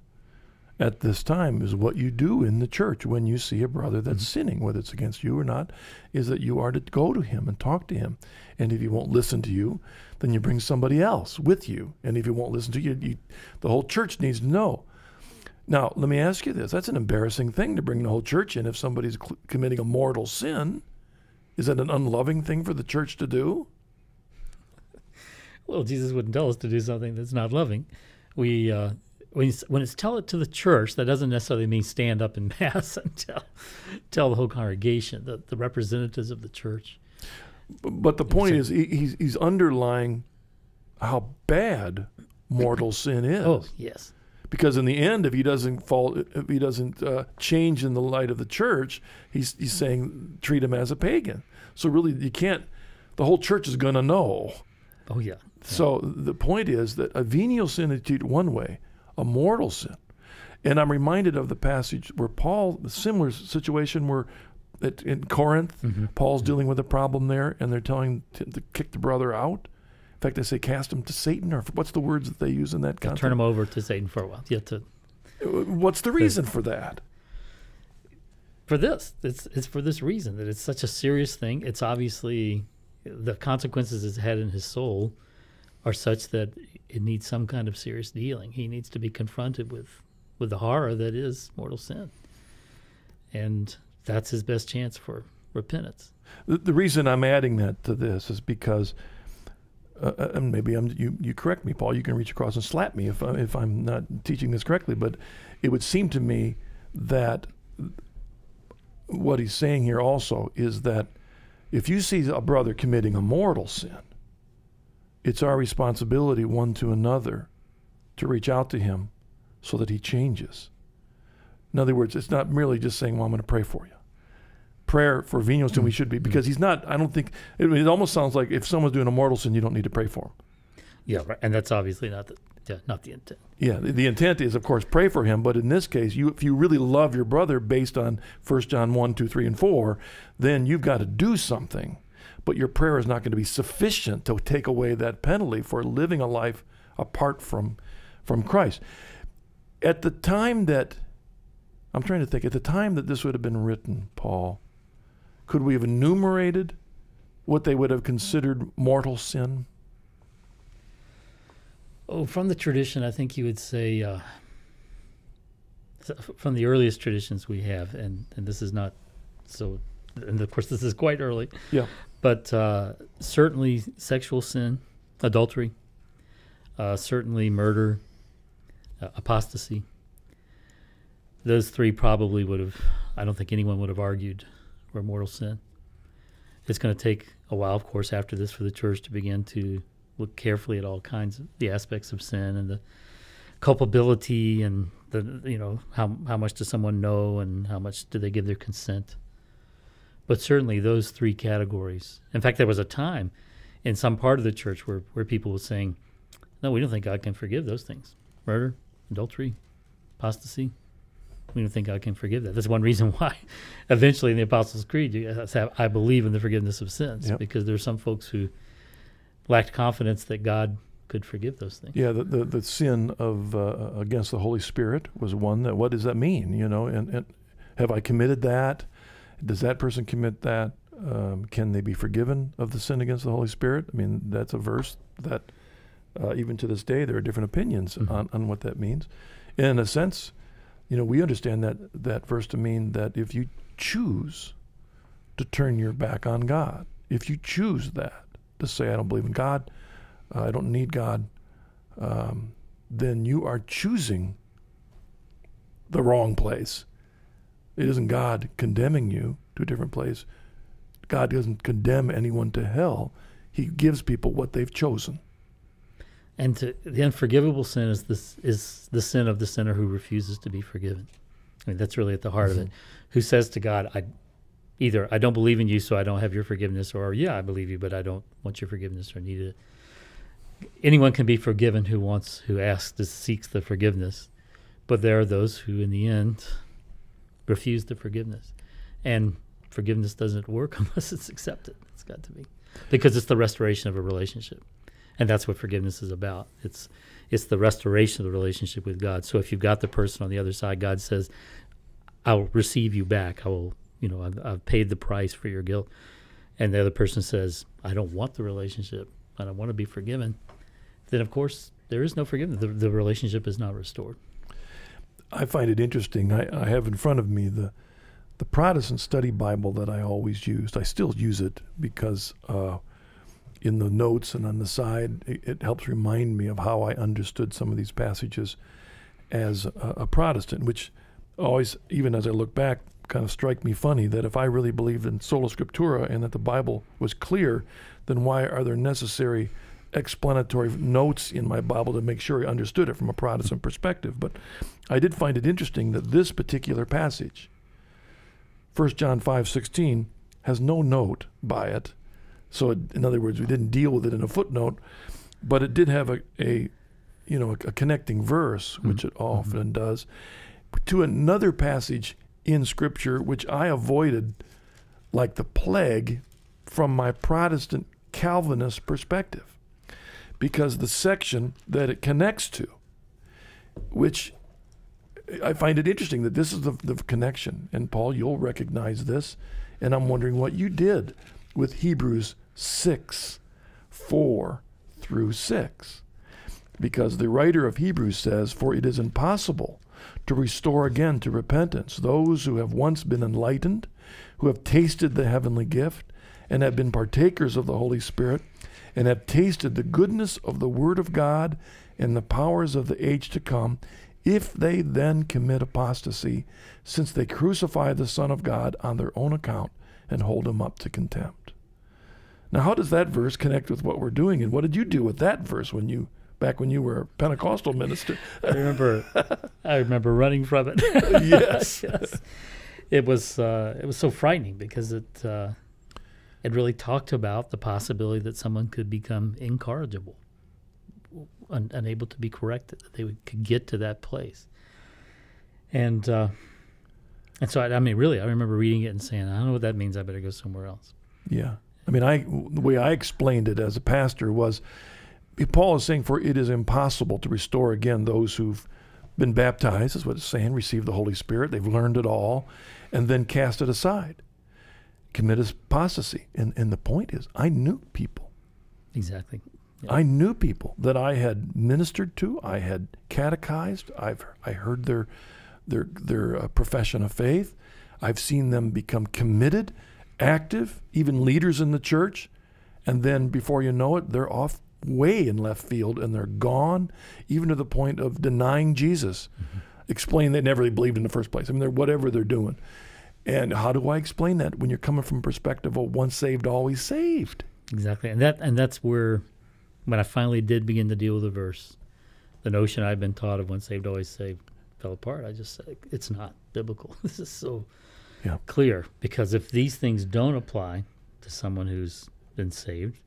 at this time is what you do in the church when you see a brother that's mm-hmm. sinning, whether it's against you or not, is that you are to go to him and talk to him. And if he won't listen to you, then you bring somebody else with you. And if he won't listen to you, you the whole church needs to know now, let me ask you this. That's an embarrassing thing to bring the whole church in if somebody's cl- committing a mortal sin. Is that an unloving thing for the church to do? [LAUGHS] Well, Jesus wouldn't tell us to do something that's not loving. We, uh, when, it's, when it's tell it to the church, that doesn't necessarily mean stand up in [LAUGHS] mass and tell, tell the whole congregation, the, the representatives of the church. But the point is, he's, he's underlying how bad mortal [CLEARS THROAT] sin is. Oh, yes because in the end, if he doesn't fall, if he doesn't uh, change in the light of the church, he's he's saying treat him as a pagan. So really, you can't. The whole church is going to know. Oh yeah. So the point is that a venial sin is treated one way, a mortal sin. And I'm reminded of the passage where Paul, similar situation where in Corinth, mm-hmm. Paul's mm-hmm. dealing with a problem there, and they're telling him to kick the brother out In fact, they say cast him to Satan, or what's the words that they use in that context? Turn him over to Satan for a while. Yeah. To, what's the reason for that? For this, it's it's for this reason that it's such a serious thing. It's obviously the consequences it's had in his soul are such that it needs some kind of serious dealing. He needs to be confronted with with the horror that is mortal sin, and that's his best chance for repentance. The, the reason I'm adding that to this is because, uh, uh, and maybe I'm you. You correct me, Paul. You can reach across and slap me if I, if I'm not teaching this correctly. But it would seem to me that what he's saying here also is that if you see a brother committing a mortal sin, it's our responsibility one to another to reach out to him so that he changes. In other words, it's not merely just saying, "Well, I'm going to pray for you." prayer for venial sin we should be mm-hmm. because he's not. I don't think it, it, almost sounds like if someone's doing a mortal sin, you don't need to pray for him. Yeah, right. and that's obviously not the yeah, not the intent. Yeah, the, the, intent is, of course, pray for him. But in this case, you if you really love your brother based on 1 John 1, 2, 3, and 4, then you've got to do something. But your prayer is not going to be sufficient to take away that penalty for living a life apart from, from Christ. At the time that, I'm trying to think, at the time that this would have been written, Paul, could we have enumerated what they would have considered mortal sin? Oh, from the tradition, I think you would say, uh, from the earliest traditions we have, and, and this is not so, and of course, this is quite early. Yeah. But uh, certainly sexual sin, adultery, uh, certainly murder, uh, apostasy. Those three probably would have, I don't think anyone would have argued were mortal sin. It's going to take a while, of course, after this for the church to begin to look carefully at all kinds of the aspects of sin and the culpability and the you know how how much does someone know and how much do they give their consent. But certainly those three categories. In fact, there was a time in some part of the church where, where people were saying, No, we don't think God can forgive those things. Murder, adultery, apostasy. We don't think God can forgive that. That's one reason [LAUGHS] why eventually in the Apostles' Creed you have I believe in the forgiveness of sins. Yep. Because there's some folks who lacked confidence that God could forgive those things. Yeah, the the, the sin of uh, against the Holy Spirit was one that. What does that mean? You know, and, and have I committed that? Does that person commit that? Um, can they be forgiven of the sin against the Holy Spirit? I mean, that's a verse that uh, even to this day there are different opinions mm-hmm. on, on what that means. In a sense, you know, we understand that that verse to mean that if you choose to turn your back on God, if you choose that, to say, I don't believe in God, uh, I don't need God, um, then you are choosing the wrong place. It isn't God condemning you to a different place. God doesn't condemn anyone to hell. He gives people what they've chosen. And to, the unforgivable sin is this is the sin of the sinner who refuses to be forgiven. I mean, that's really at the heart mm-hmm. of it. Mm-hmm. Who says to God, I, either I don't believe in you, so I don't have your forgiveness, or yeah, I believe you, but I don't want your forgiveness or need it. Anyone can be forgiven who wants, who asks, to seeks the forgiveness, but there are those who, in the end, refuse the forgiveness, and forgiveness doesn't work [LAUGHS] unless it's accepted. It's got to be because it's the restoration of a relationship, and that's what forgiveness is about. It's it's the restoration of the relationship with God. So if you've got the person on the other side, God says, "I'll receive you back. I will you know, I've, I've paid the price for your guilt. And the other person says, I don't want the relationship. I don't want to be forgiven. Then, of course, there is no forgiveness. The, the relationship is not restored. I find it interesting. I, I have in front of me the the Protestant Study Bible that I always used. I still use it because uh, in the notes and on the side, it, it, helps remind me of how I understood some of these passages as a, a Protestant, which always, even as I look back, kind of strike me funny that if I really believed in sola scriptura and that the Bible was clear, then why are there necessary explanatory notes in my Bible to make sure I understood it from a Protestant perspective? But I did find it interesting that this particular passage, 1 John 5 16, has no note by it. So, it, in other words, we didn't deal with it in a footnote, but it did have a, a you know, a, a connecting verse, which mm-hmm. it often mm-hmm. does, to another passage in Scripture, which I avoided like the plague from my Protestant Calvinist perspective. Because the section that it connects to, which I find it interesting that this is the, the connection. And Paul, you'll recognize this. And I'm wondering what you did with Hebrews 6, 4 through 6. Because the writer of Hebrews says, For it is impossible to restore again to repentance those who have once been enlightened, who have tasted the heavenly gift, and have been partakers of the Holy Spirit, and have tasted the goodness of the Word of God and the powers of the age to come, if they then commit apostasy, since they crucify the Son of God on their own account and hold him up to contempt. Now, how does that verse connect with what we're doing? And what did you do with that verse when you back when you were a Pentecostal minister? I remember, I remember running from it. [LAUGHS] yes. [LAUGHS] yes. It was uh, it was so frightening because it uh, it really talked about the possibility that someone could become incorrigible, un- unable to be corrected, that they would, could get to that place. And uh, and so I, I mean, really, I remember reading it and saying, I don't know what that means. I better go somewhere else. Yeah. I mean, I the way I explained it as a pastor was Paul is saying, For it is impossible to restore again those who've been baptized, is what it's saying, received the Holy Spirit, they've learned it all, and then cast it aside, commit apostasy. And, and the point is, I knew people. Exactly. Yeah. I knew people that I had ministered to, I had catechized, I've I heard their their their uh, profession of faith. I've seen them become committed, active, even leaders in the church, and then before you know it, they're off way in left field and they're gone, even to the point of denying Jesus, mm-hmm. explaining they never believed in the first place. I mean, they're whatever they're doing. And how do I explain that when you're coming from a perspective of once saved, always saved? Exactly, and that and that's where, when I finally did begin to deal with the verse, the notion I'd been taught of once saved, always saved fell apart. I just said it's not biblical. [LAUGHS] this is so yeah. clear because if these things don't apply to someone who's been saved,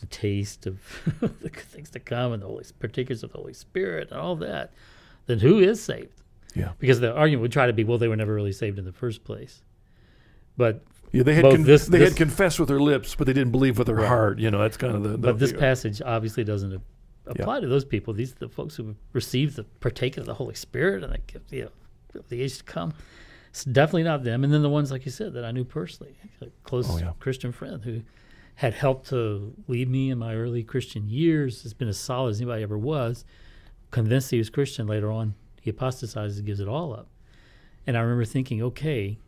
the taste of [LAUGHS] the things to come and the Holy particulars of the Holy Spirit and all that, then who is saved? Yeah. Because the argument would try to be, well, they were never really saved in the first place. But yeah, they had con- this, they this, had confessed with their lips, but they didn't believe with their right. heart. You know, that's kind of the. the but this passage obviously doesn't apply yeah. to those people. These are the folks who received the partaken of the Holy Spirit and the, you know, the age to come. It's definitely not them. And then the ones, like you said, that I knew personally, a close oh, yeah. Christian friend who had helped to lead me in my early Christian years. Has been as solid as anybody ever was. Convinced he was Christian. Later on, he apostatizes and gives it all up. And I remember thinking, okay,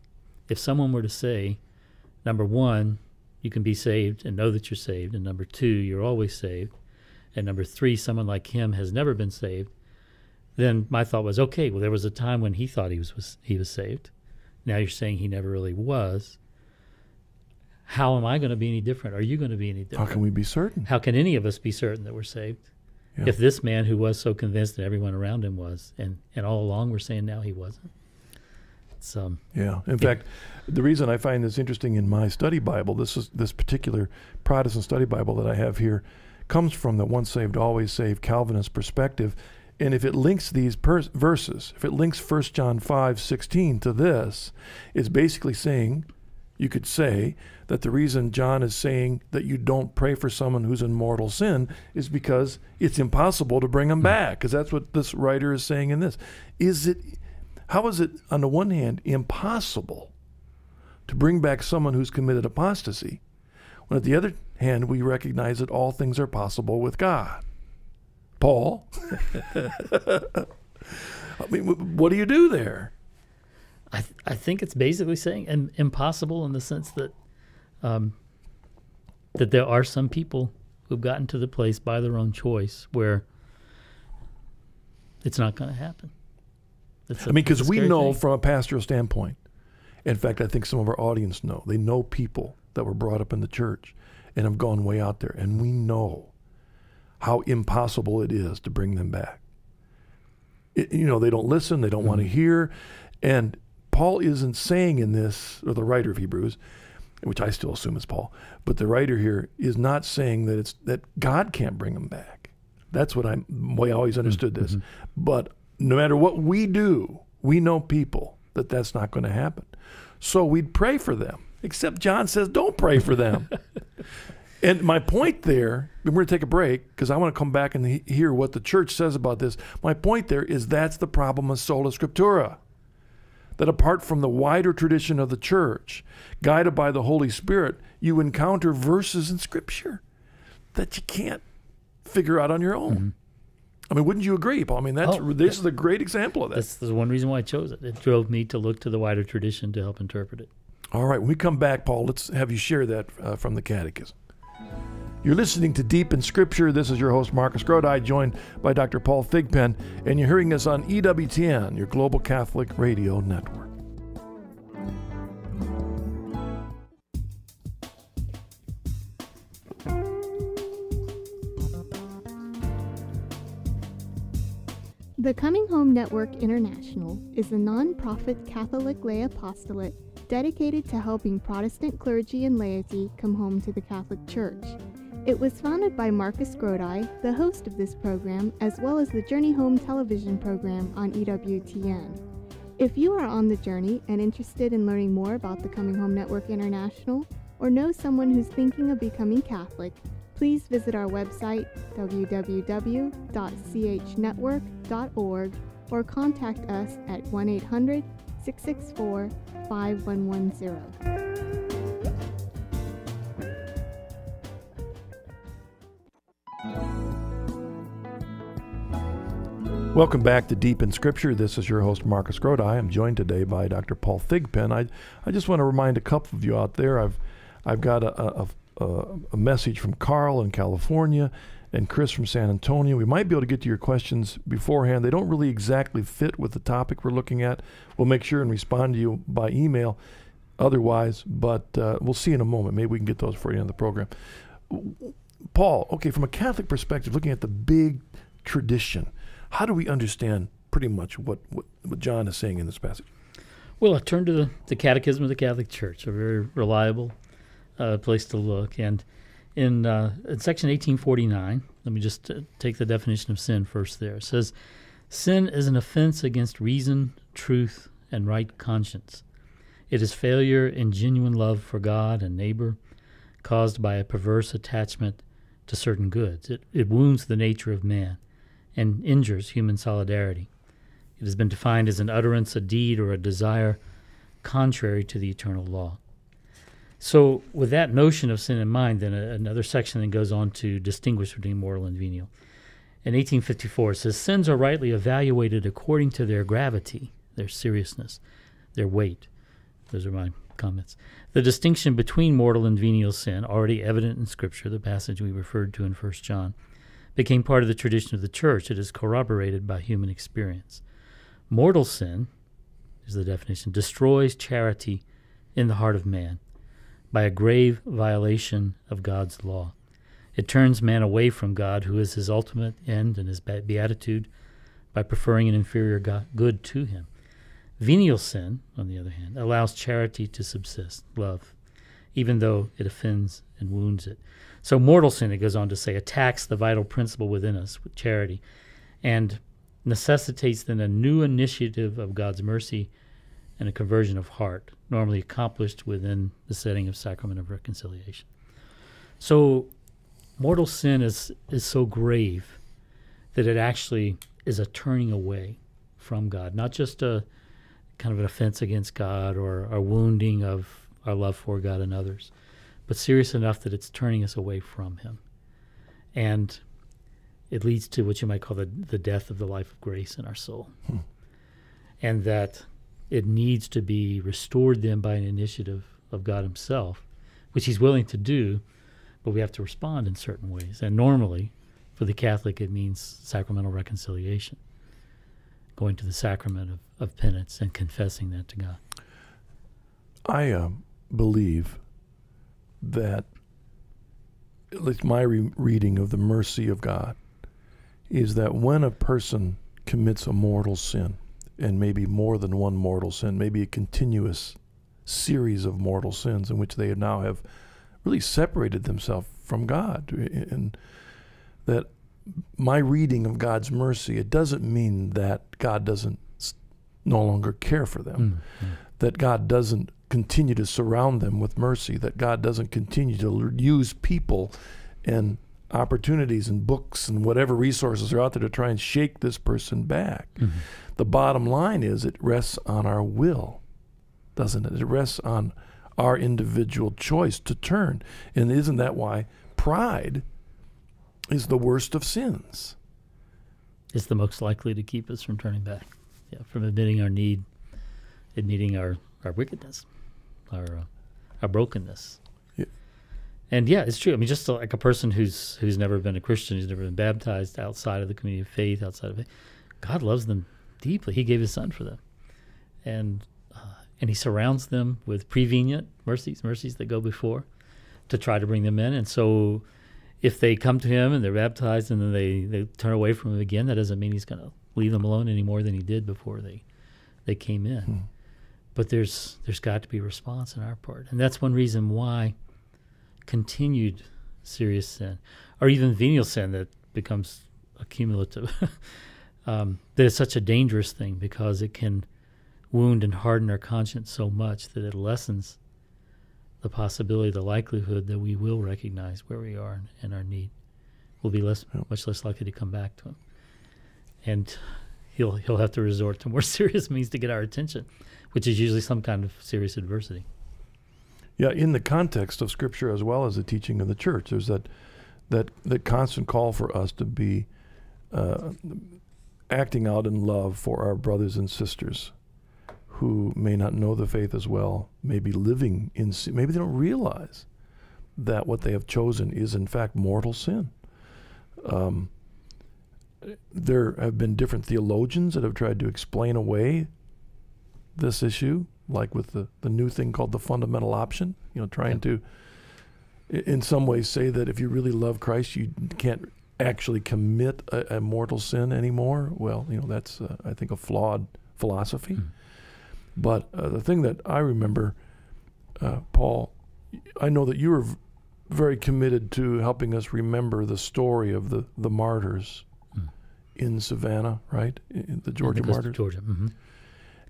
if someone were to say, number one, you can be saved and know that you're saved, and number two, you're always saved, and number three, someone like him has never been saved, then my thought was, okay, well, there was a time when he thought he was, was he was saved. Now you're saying he never really was. How am I going to be any different? Are you going to be any different? How can we be certain? How can any of us be certain that we're saved? Yeah. If this man who was so convinced that everyone around him was, and, and all along we're saying now he wasn't. So um, yeah. In yeah. fact, the reason I find this interesting in my study Bible, this is this particular Protestant study Bible that I have here, comes from the once saved, always saved Calvinist perspective. And if it links these verses, if it links 1 John 5 16 to this, it's basically saying, you could say, that the reason John is saying that you don't pray for someone who's in mortal sin is because it's impossible to bring them hmm. back. Because that's what this writer is saying in this. Is it, how is it, on the one hand, impossible to bring back someone who's committed apostasy? When at the other hand, we recognize that all things are possible with God. Paul, [LAUGHS] [LAUGHS] I mean, what do you do there? I, th- I think it's basically saying Im- impossible in the sense that um, that there are some people who've gotten to the place by their own choice where it's not going to happen. I mean, because we know thing. from a pastoral standpoint, in fact, I think some of our audience know, they know people that were brought up in the church and have gone way out there. And we know how impossible it is to bring them back. It, you know, they don't listen, they don't mm-hmm. want to hear. And Paul isn't saying in this, or the writer of Hebrews, which I still assume is Paul, but the writer here is not saying that it's that God can't bring them back. That's what I'm way I always understood this. Mm-hmm. But no matter what we do, we know people that that's not going to happen. So we'd pray for them. Except John says, don't pray for them. [LAUGHS] and my point there, we're going to take a break because I want to come back and he- hear what the church says about this. My point there is that's the problem of sola scriptura. That apart from the wider tradition of the church, guided by the Holy Spirit, you encounter verses in Scripture that you can't figure out on your own. Mm-hmm. I mean, wouldn't you agree, Paul? I mean, that's Oh, this is a great example of that. That's the one reason why I chose it. It drove me to look to the wider tradition to help interpret it. All right, when we come back, Paul, let's have you share that uh, from the Catechism. You're listening to Deep in Scripture. This is your host, Marcus Grodi, joined by Dr. Paul Thigpen, and you're hearing us on EWTN, your Global Catholic Radio Network. The Coming Home Network International is a non-profit Catholic lay apostolate dedicated to helping Protestant clergy and laity come home to the Catholic Church. It was founded by Marcus Grodi, the host of this program, as well as the Journey Home television program on EWTN. If you are on the journey and interested in learning more about the Coming Home Network International, or know someone who's thinking of becoming Catholic, please visit our website www.chnetwork.org or contact us at 1 800 664 5110. Welcome back to Deep in Scripture. This is your host, Marcus Grodi. I'm joined today by Dr. Paul Thigpen. I, I just want to remind a couple of you out there, I've, I've got a, a, a, a message from Carl in California and Chris from San Antonio. We might be able to get to your questions beforehand. They don't really exactly fit with the topic we're looking at. We'll make sure and respond to you by email otherwise, but uh, we'll see in a moment. Maybe we can get those for you in the program. Paul, okay, from a Catholic perspective, looking at the big tradition, how do we understand pretty much what, what, what John is saying in this passage? Well, I turn to the, the Catechism of the Catholic Church, a very reliable uh, place to look. And in, uh, in section 1849, let me just uh, take the definition of sin first there. It says, Sin is an offense against reason, truth, and right conscience. It is failure in genuine love for God and neighbor, caused by a perverse attachment to certain goods. It, it wounds the nature of man and injures human solidarity. It has been defined as an utterance, a deed, or a desire contrary to the eternal law. So, with that notion of sin in mind, then a, another section then goes on to distinguish between mortal and venial. In 1854, it says sins are rightly evaluated according to their gravity, their seriousness, their weight. Those are my comments. The distinction between mortal and venial sin, already evident in Scripture, the passage we referred to in 1 John, became part of the tradition of the church. It is corroborated by human experience. Mortal sin, is the definition, destroys charity in the heart of man by a grave violation of God's law. It turns man away from God, who is his ultimate end and his beatitude, by preferring an inferior God, good to him. Venial sin, on the other hand, allows charity to subsist, love, even though it offends and wounds it. So, mortal sin, it goes on to say, attacks the vital principle within us with charity and necessitates then a new initiative of God's mercy and a conversion of heart, normally accomplished within the setting of sacrament of reconciliation. So, mortal sin is, is so grave that it actually is a turning away from God, not just a kind of an offense against God or a wounding of our love for God and others, but serious enough that it's turning us away from Him. And it leads to what you might call the, the death of the life of grace in our soul. Hmm. And that it needs to be restored then by an initiative of God Himself, which He's willing to do, but we have to respond in certain ways. And normally, for the Catholic, it means sacramental reconciliation, going to the sacrament of, of penance and confessing that to God. I uh, believe that, at least my re- reading of the mercy of God, is that when a person commits a mortal sin, and maybe more than one mortal sin, maybe a continuous series of mortal sins in which they now have really separated themselves from God. And that my reading of God's mercy, it doesn't mean that God doesn't no longer care for them, Mm, that God doesn't continue to surround them with mercy, that God doesn't continue to use people and opportunities and books and whatever resources are out there to try and shake this person back. Mhm. The bottom line is it rests on our will, doesn't it? It rests on our individual choice to turn. And isn't that why pride is the worst of sins. It's the most likely to keep us from turning back, yeah, from admitting our need, admitting our, our wickedness, our uh, our brokenness. Yeah. And yeah, it's true. I mean, just like a person who's who's never been a Christian, who's never been baptized outside of the community of faith, outside of it, God loves them deeply. He gave His Son for them, and uh, and He surrounds them with prevenient mercies, mercies that go before, to try to bring them in. And so, if they come to Him and they're baptized and then they they turn away from Him again, that doesn't mean He's going to leave them alone any more than He did before they they came in. Hmm. But there's there's got to be a response on our part, and that's one reason why continued serious sin, or even venial sin that becomes accumulative, [LAUGHS] um, that is such a dangerous thing because it can wound and harden our conscience so much that it lessens the possibility, the likelihood that we will recognize where we are and, and our need. We'll be less, much less likely to come back to Him, and he'll he'll have to resort to more [LAUGHS] serious means to get our attention, which is usually some kind of serious adversity. Yeah, in the context of Scripture as well as the teaching of the church, there's that that that constant call for us to be uh, acting out in love for our brothers and sisters who may not know the faith as well, may be living in sin. Maybe they don't realize that what they have chosen is in fact mortal sin. Um, there have been different theologians that have tried to explain away this issue, like with the, the new thing called the fundamental option, you know, trying to, in some ways, say that if you really love Christ, you can't actually commit a, a mortal sin anymore. Well, you know, that's, uh, I think, a flawed philosophy. Mm. But uh, the thing that I remember, uh, Paul, I know that you were v- very committed to helping us remember the story of the, the martyrs Mm. in Savannah, right? In the Georgia the martyrs. Georgia. hmm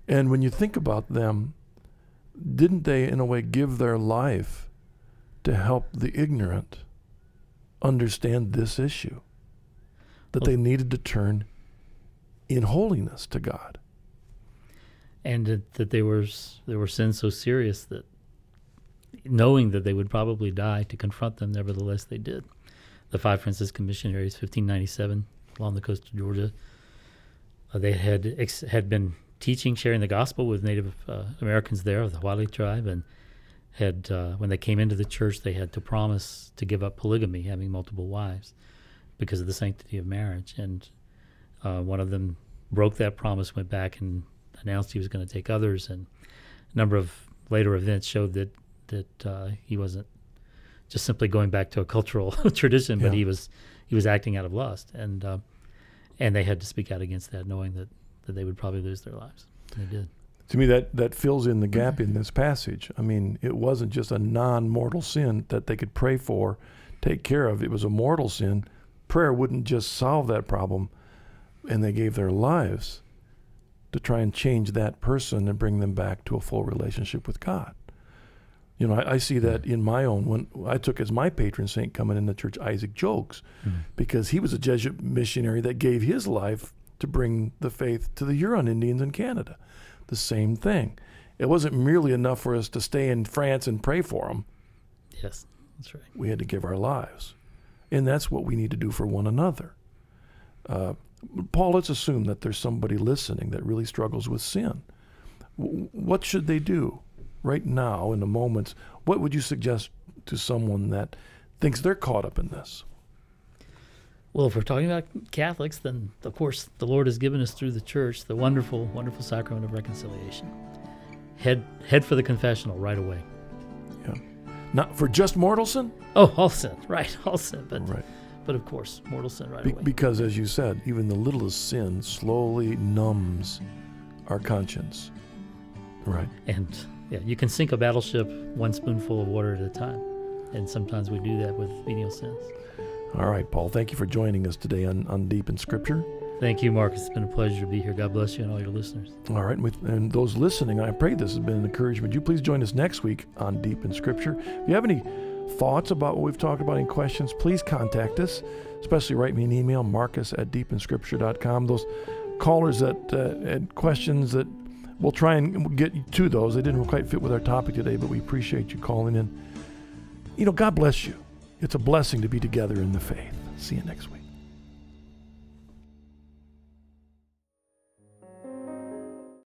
And when you think about them, didn't they, in a way, give their life to help the ignorant understand this issue? That they needed to turn in holiness to God. and that, that they were there were sins so serious that knowing that they would probably die to confront them nevertheless they did the five franciscan missionaries 1597 along the coast of georgia uh, they had ex- had been teaching sharing the gospel with native uh, americans there of the Guale tribe and had uh, when they came into the church they had to promise to give up polygamy having multiple wives because of the sanctity of marriage and uh, one of them broke that promise went back and announced he was going to take others, and a number of later events showed that that uh, he wasn't just simply going back to a cultural [LAUGHS] tradition, but Yeah. he was he was acting out of lust, and uh, and they had to speak out against that, knowing that that they would probably lose their lives. They did. To me, that, that fills in the gap in this passage. I mean, it wasn't just a non mortal sin that they could pray for, take care of. It was a mortal sin. Prayer wouldn't just solve that problem, and they gave their lives to try and change that person and bring them back to a full relationship with God. You know, I, I see that in my own. When I took as my patron saint coming into church, Isaac Jogues, hmm. because he was a Jesuit missionary that gave his life to bring the faith to the Huron Indians in Canada. The same thing. It wasn't merely enough for us to stay in France and pray for them. Yes, that's right. We had to give our lives. And that's what we need to do for one another. Uh, Paul, let's assume that there's somebody listening that really struggles with sin. W- what should they do right now in the moments? What would you suggest to someone that thinks they're caught up in this? Well, if we're talking about Catholics, then of course the Lord has given us through the church the wonderful, wonderful sacrament of reconciliation. Head head for the confessional right away. Yeah. Not for just mortal sin? Oh, all sin, [LAUGHS] right? All sin, but Right. but of course, mortal sin right Be- away. because, as you said, even the littlest sin slowly numbs our conscience. Right. And yeah, you can sink a battleship one spoonful of water at a time. And sometimes we do that with venial sins. All right, Paul. Thank you for joining us today on, on Deep in Scripture. Thank you, Marcus. It's been a pleasure to be here. God bless you and all your listeners. All right, with, and those listening, I pray this has been an encouragement. You please join us next week on Deep in Scripture. If you have any thoughts about what we've talked about, any questions, please contact us. Especially write me an email, marcus at deepinscripture.com. Those callers that uh, had questions that we'll try and get to those. They didn't quite fit with our topic today, but we appreciate you calling in. You know, God bless you. It's a blessing to be together in the faith. See you next week.